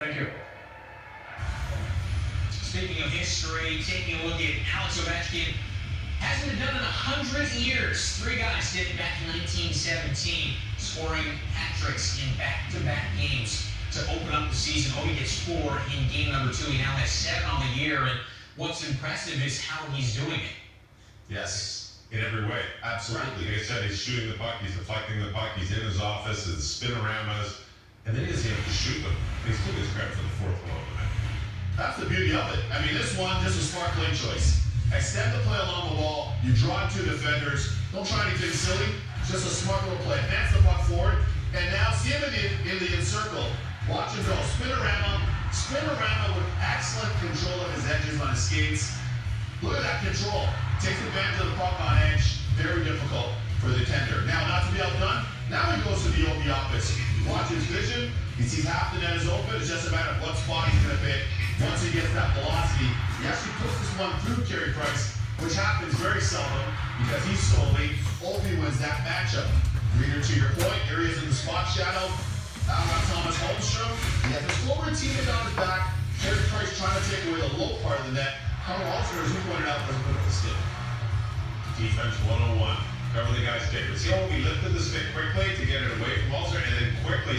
Thank you. Speaking of history, taking a look at Alex Ovechkin, hasn't been done in 100 years. Three guys did it back in 1917, scoring hat tricks in back-to-back games to open up the season. Ovi gets four in game number two. He now has seven on the year, and what's impressive is how he's doing it. Yes, in every way, absolutely. Like I said, he's shooting the puck, he's deflecting the puck, he's in his office, his spinoramas, and then he doesn't have to shoot them. And he still gets credit for the fourth one on that. That's the beauty of it. I mean, this one, just a smart play choice. Extend the play along the wall. You draw two defenders. Don't try anything silly. Just a smart little play. Advance the puck forward. And now see him in the, in the encircle. Watch his roll, spin around him go. Spinorama. Spinorama with excellent control of his edges on his skates. Look at that control. Takes advantage of the puck on edge. Very difficult for the tender. Now, not to be outdone, now he goes to the OP opposite. Watch his vision. He sees half the net is open. It's just a matter of what spot he's going to pick. Once he gets that velocity, he actually puts this one through Carey Price, which happens very seldom because he's solely Ovi wins that matchup. Reader, to your point, here he is in the spot shadow. Got Tomas Holmstrom. He has his full routine on his back. Carey Price trying to take away the low part of the net. Connor Holmstrom, as you pointed out, doesn't put up the stick. Defense 101. Cover the guy's stick. See he lifted the stick quickly to get it away from Walter and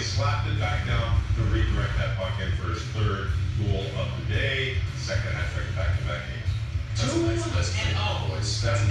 slapped it back down to redirect that puck in for his third goal of the day. Second hat trick back to back games. Two and oh. Washington Capitals,